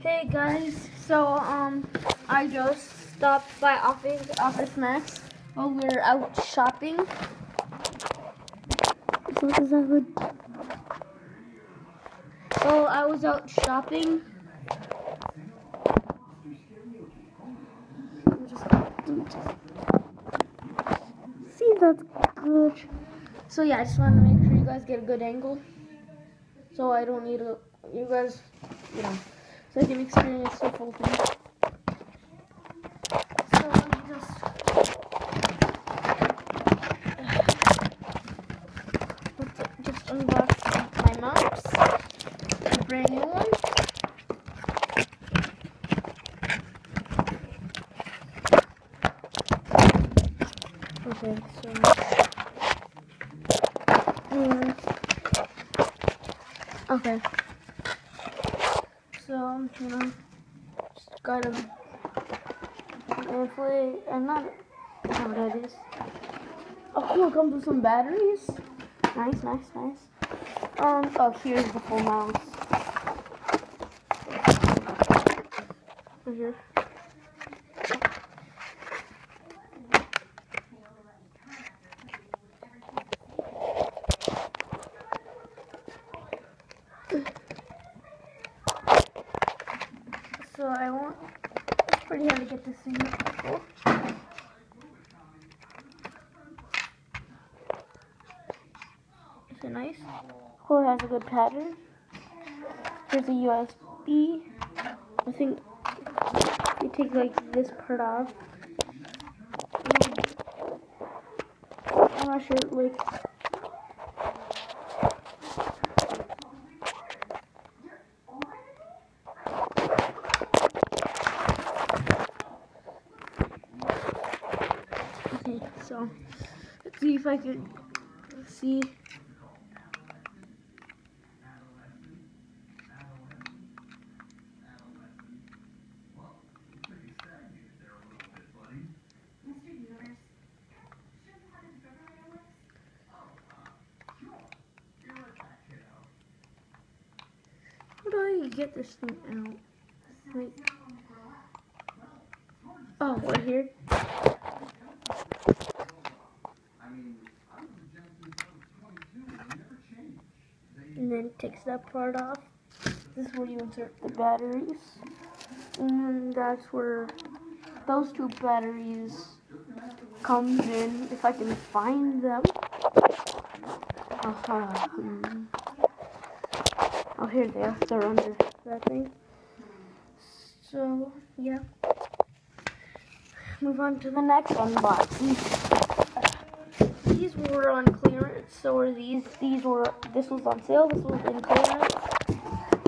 Hey guys, so um, I just stopped by Office Office Max while we were out shopping. So is that good? So I was out shopping. See that's good. So yeah, I just want to make sure you guys get a good angle. So I don't need to, you guys, you know, so I can experience the full thing. So me just let's just unbox my mouse, a brand new one. Okay, so. Mm. Okay. So, you know, just got him. Hopefully, I'm not. I know what that is. Oh, cool. Comes with some batteries. Nice, nice, nice. Um, oh, here's the full mouse. Right here. So I want. It's pretty hard to get this thing. Cool. Is it nice? It has a good pattern. Here's a USB. I think you take like this part off. I'm not sure, like. So let's see if I can see. How do I get this thing out? Wait. Oh, right here. And then takes that part off. This is where you insert the batteries. And that's where those two batteries comes in, if I can find them. Uh-huh. hmm. Oh, here they are. They're under that thing. So, yeah. Move on to the next unboxing these were on. So were these. These were. This was on sale. This was in clearance.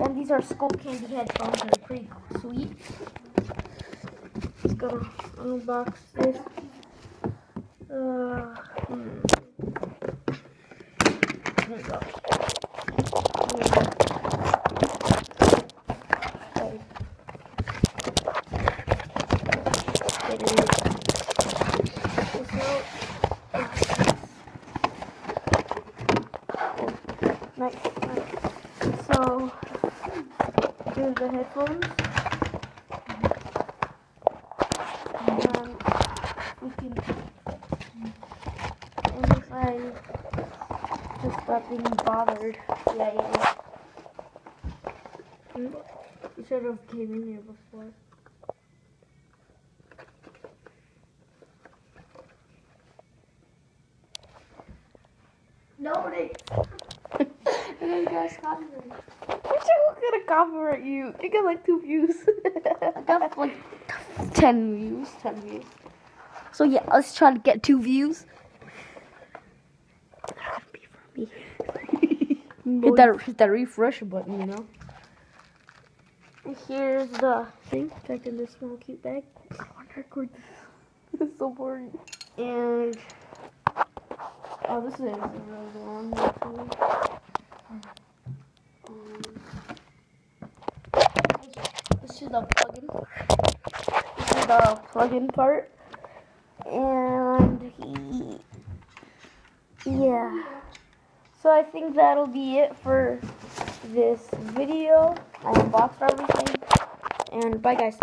And these are Skullcandy headphones. They're pretty sweet. Just gonna unbox this. Uh, hmm. Here we go. Yeah. Okay. Get it. So, Nice, nice. So, here's the headphones. And we can, and if I just stop being bothered, yeah, yeah. Hmm, You should have came in here before. Nobody. Then you guys copyright. Who's gonna copyright you? You got like two views. I got like 10 views. 10 views. So yeah, let's try to get two views. Be for me. hit that hit that refresh button, you know. Here's the thing packed in this small cute bag. I want to record this. This is so boring. And oh, this is a really long one. Um, is the plug-in. This is the plug-in part. And he, yeah. So I think that'll be it for this video. I unboxed everything. and bye guys.